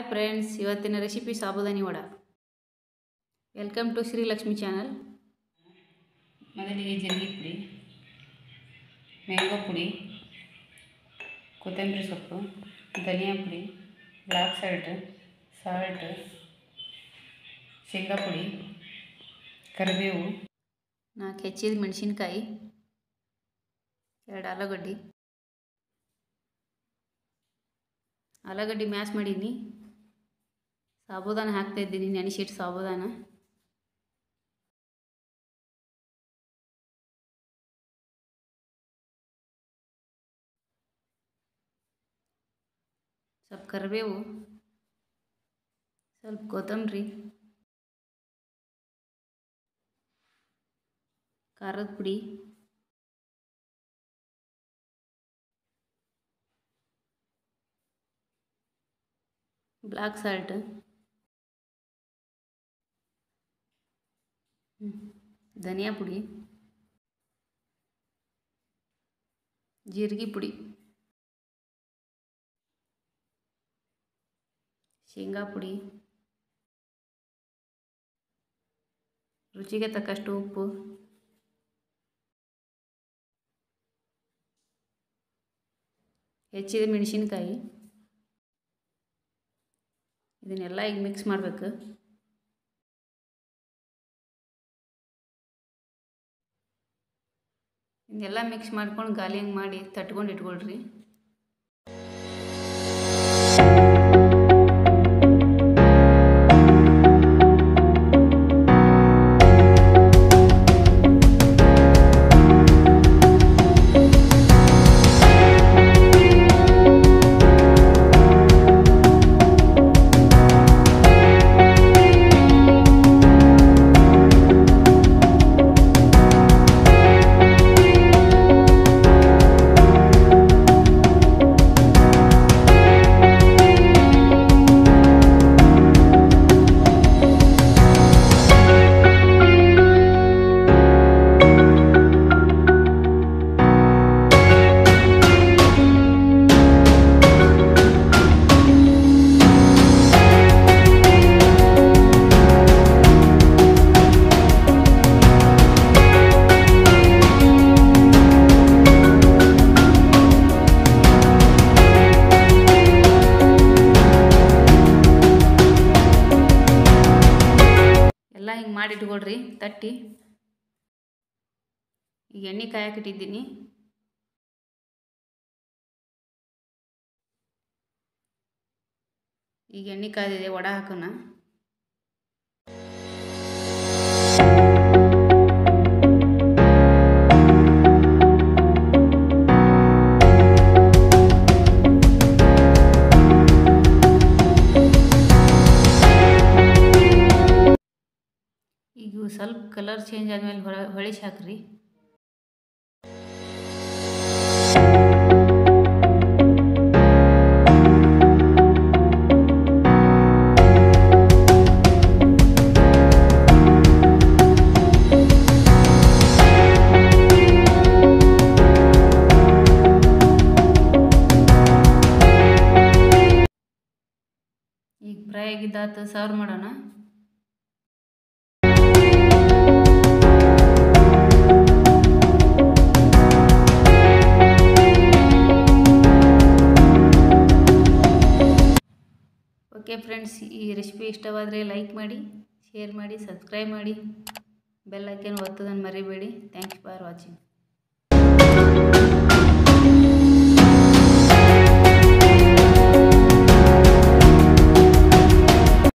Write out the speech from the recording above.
Hi friends ಇವತ್ತಿನ recipe sabudana vada. Welcome to Srilakshmi channel. ಮೊದಲಿಗೆ ಜಲ್ಲಿ ಪುಡಿ ಮ್ಯಾಂಗೋ ಪುಡಿ ಕೊತ್ತಂಬರಿ ಸೊಪ್ಪು ಧನಿಯಾ ಪುಡಿ ಬ್ಲ್ಯಾಕ್ ಸಾಲ್ಟ್ ಸಾಲ್ಟ್ ಶೇಂಗಾ ಪುಡಿ ಕರಿಬೇವು ನಾಲ್ಕು ಹೆಚ್ಚಿದ ಮೆಣಸಿನ್ಕಾಯಿ ಎರಡು ಆಲೂಗಡ್ಡೆ. ಆಲೂಗಡ್ಡೆ ಮ್ಯಾಶ್ ಮಾಡೀನಿ. ಸಾಬುದಾನ ಹಾಕ್ತಾ ಇದ್ದೀನಿ ನೆನೆಸಿಟ್ಟು ಸಾಬುದಾನ. ಸ್ವಲ್ಪ ಕರಿಬೇವು ಸ್ವಲ್ಪ ಕೊತ್ತಂಬರಿ ಖಾರದ ಪುಡಿ ಬ್ಲ್ಯಾಕ್ ಸಾಲ್ಟ್. ಧನಿಯಾ ಪುಡಿ. ಜೀರಿಗೆ ಪುಡಿ. ಶೇಂಗಾ ಪುಡಿ. ರುಚಿಗೆ ತಕ್ಕಷ್ಟು ಉಪ್ಪು. ಹೆಚ್ಚಿದ ಮೆಣಸಿನ್ಕಾಯಿ. ಇದನ್ನೆಲ್ಲ ಈಗ ಮಿಕ್ಸ್ ಮಾಡಬೇಕು. ಇದನ್ನೆಲ್ಲ ಮಿಕ್ಸ್ ಮಾಡ್ಕೊಂಡು ಗಾಲಿ ಮಾಡಿ ತಟ್ಕೊಂಡು ಇಟ್ಕೊಳ್ರಿ. ಎಲ್ಲ ಹಿಂಗೆ ಮಾಡಿ ಇಟ್ಕೊಳ್ರಿ ತಟ್ಟಿ. ಈಗ ಎಣ್ಣೆ ಕಾಯಕ್ಕಿಟ್ಟಿದ್ದೀನಿ ಈಗ ಎಣ್ಣೆ ಕಾದಿದೆ ವಡ ಹಾಕೋಣ. ಕಲರ್ ಚೇಂಜ್ ಆದಮೇಲೆ ಹೊರ ಹೊಳಿಸಿ ಹಾಕ್ರಿ ಈಗ ಫ್ರೈ ಆಗಿದ್ದಾತು ಸರ್ವ್ ಮಾಡೋಣ. ಫ್ರೆಂಡ್ಸ್ ಈ ರೆಸಿಪಿ ಇಷ್ಟವಾದರೆ ಲೈಕ್ ಮಾಡಿ ಶೇರ್ ಮಾಡಿ ಸಬ್ಸ್ಕ್ರೈಬ್ ಮಾಡಿ. ಬೆಲ್ಲಕ್ಕೇನು ಒತ್ತದನ್ನು ಒತ್ತೋದನ್ನು ಮರಿಬೇಡಿ. Thanks for watching